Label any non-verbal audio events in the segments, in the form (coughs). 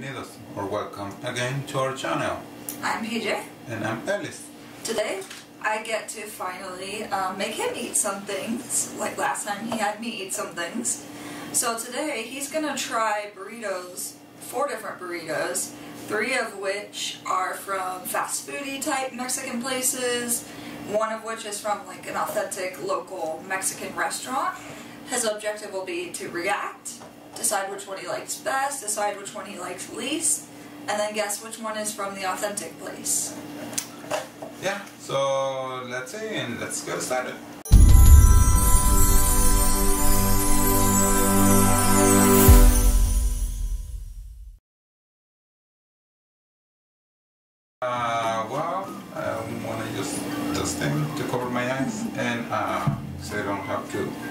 Bienvenidos or welcome again to our channel. I'm PJ. And I'm Ellis. Today, I get to finally um, make him eat some things. Like last time, he had me eat some things. So today, he's gonna try burritos, four different burritos, three of which are from fast foodie type Mexican places, one of which is from like an authentic local Mexican restaurant. His objective will be to react, decide which one he likes best, decide which one he likes least, and then guess which one is from the authentic place. Yeah, so let's see and let's get started. Uh, well, I to use this thing to cover my eyes and uh, so I don't have to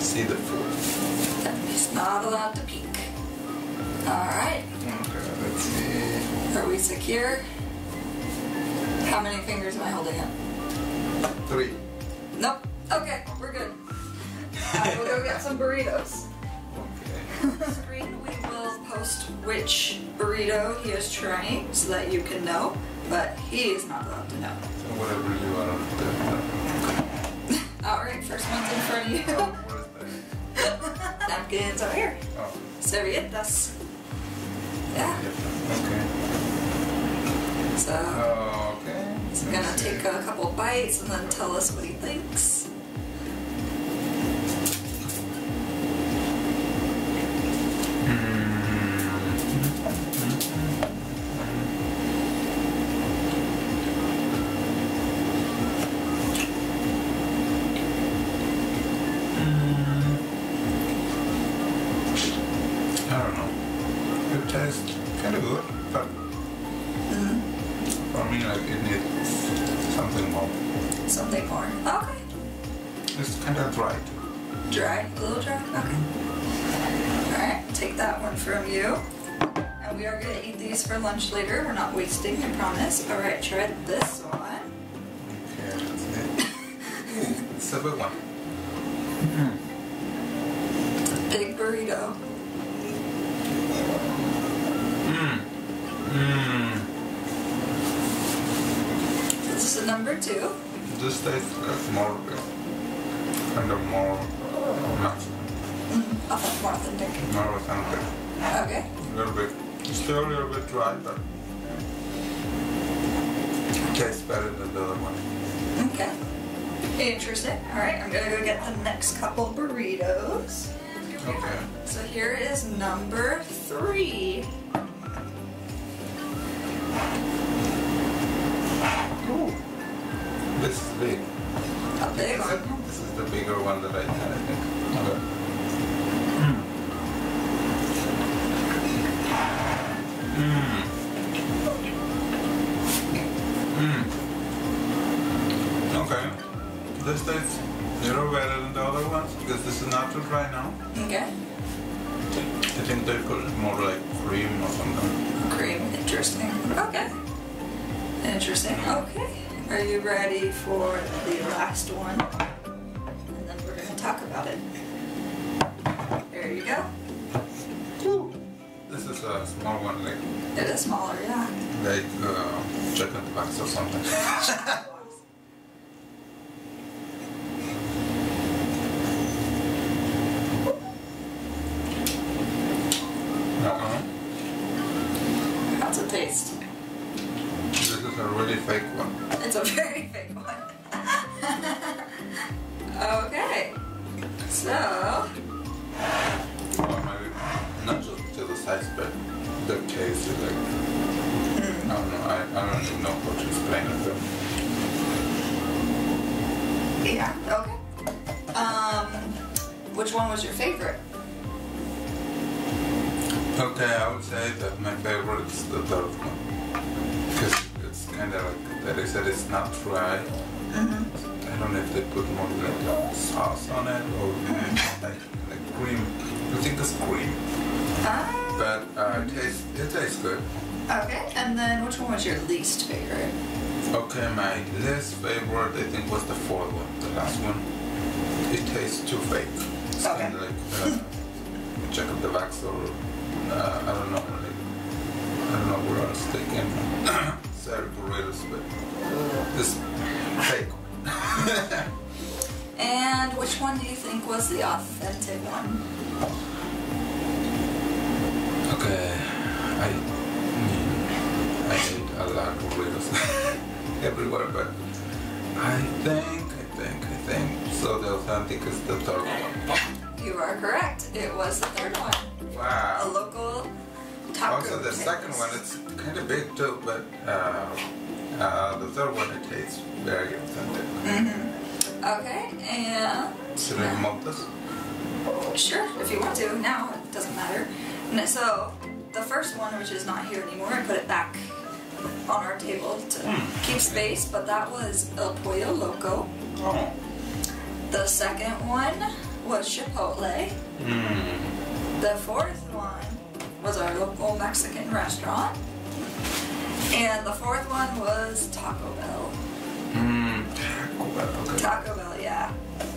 see the food. He's not allowed to peek. Alright, Okay, let's see. are we secure? How many fingers am I holding up? Three. Nope. Okay, we're good. (laughs) I will go get some burritos. Okay. On (laughs) screen, we will post which burrito he is trying so that you can know, but he is not allowed to know. So whatever you want to do. (laughs) Alright, first one's in front of you. Oh, Napkins are here. Oh, Servietas. Yeah, okay. so Oh, okay. he's gonna take a couple bites and then tell us what he thinks. It tastes kind of good, but for me, like it needs something more. Something more. Okay. It's kind of dry. too. Dry? A little dry? Okay. Alright, take that one from you. And we are gonna eat these for lunch later. We're not wasting, I promise. Alright, try this one. Okay, that's it. It's a good one. Big burrito. Mmm. Mmm. This is a number two. This tastes like more, kind of more Mexican, Mm, auth- more authentic. more authentic. Okay. A little bit, still a little bit dry, but it tastes better than the other one. Okay. Interesting. Alright, I'm gonna go get the next couple burritos. Okay. So here is number three. This is big. A big one. This is the bigger one that I had, I think. Okay. Mmm. Mmm. Okay. This tastes a little better than the other ones because this is not too dry now. Okay. I think they put more like cream or something. Cream. Interesting. Okay. Interesting. Okay. Are you ready for the last one? And then we're gonna talk about it. There you go. Ooh. This is a small one, like It is smaller, yeah. like uh, chicken box or something. (laughs) yeah. Okay. Um, which one was your favorite? Okay, I would say that my favorite is the third one because it's kind of like that. I said it's not dry. I don't know if they put more like uh, sauce on it or like, like cream. I think it's cream, Ah. but uh, it tastes it tastes good. Okay. And then which one was your least favorite? Okay, my least favorite I think was the fourth one, the last one. It tastes too fake. It's Okay. kind of like uh, (laughs) check up the wax or uh, I don't know, because they can (coughs) sell burritos, but this fake. (laughs) And which one do you think was the authentic one? Okay, I mean, I ate a lot of burritos everywhere, but I think, I think, I think, so the authentic is the third one. You are correct. It was the third one. Wow. A local taco. Also, the place. second one, it's kind of big too, but uh, uh, the third one, it tastes very authentic. Mm -hmm. Okay, and Should I remove this? sure, if you want to. Now it doesn't matter. So the first one, which is not here anymore, I put it back on our table to keep space. But that was El Pollo Loco. Oh. The second one was Chipotle. Mm. The fourth one was our local Mexican restaurant. And the fourth one was Taco Bell. Mm. Taco Bell, okay. Taco Bell, yeah.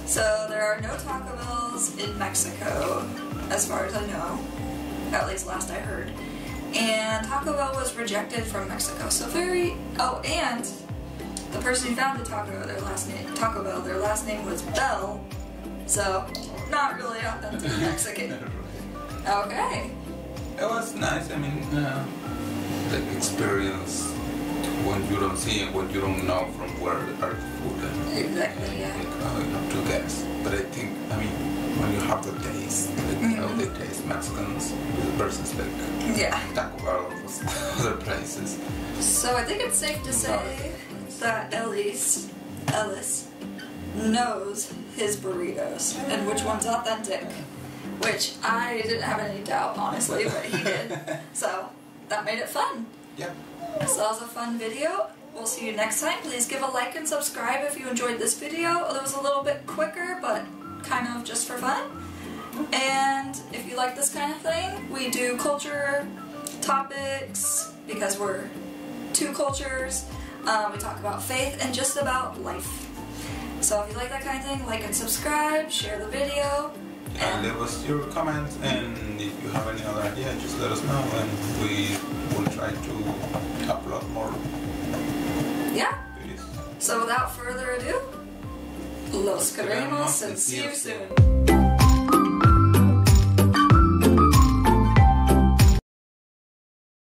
So there are no Taco Bells in Mexico, as far as I know. At least last I heard. And Taco Bell was rejected from Mexico. So very oh and the person who founded Taco Bell, their last name Taco Bell, their last name was Bell. So not really authentic (laughs) Mexican. Okay. It was nice. I mean, uh, like experience when you don't see and when you don't know from where are the food. And, Exactly, yeah. Uh, you have to guess. But I think, I mean, when you have the taste, like, you know, they taste Mexicans versus like Yeah. Taco Bell or (laughs) other places. So I think it's safe to say that Ellis, Ellis knows his burritos and which one's authentic. Which I didn't have any doubt, honestly, but he did. (laughs) So that made it fun. Yeah. So that was a fun video. We'll see you next time. Please give a like and subscribe if you enjoyed this video. It was a little bit quicker, but kind of just for fun. And if you like this kind of thing, we do culture topics because we're two cultures. Um, we talk about faith and just about life. So if you like that kind of thing, like and subscribe, share the video. And leave us your comments, and if you have any other idea, just let us know, and we will try to upload more Yeah. videos. So without further ado, Los queremos and see you soon.